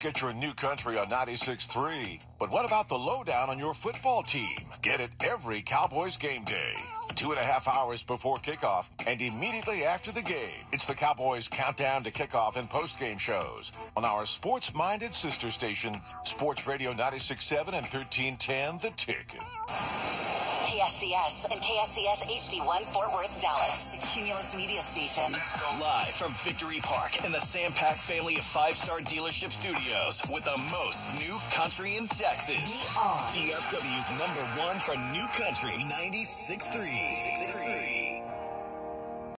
Get your new country on 96.3. But what about the lowdown on your football team? Get it every Cowboys game day. Two and a half hours before kickoff and immediately after the game. It's the Cowboys countdown to kickoff and post-game shows on our sports-minded sister station, Sports Radio 96.7 and 1310 The Ticket. KSCS and KSCS HD1 Fort Worth, Dallas. Cumulus Media Station. Live from Victory Park in the Sam Pack family of five-star dealership studios with the most new country in Texas. We are DFW's number one for new country, 96.3.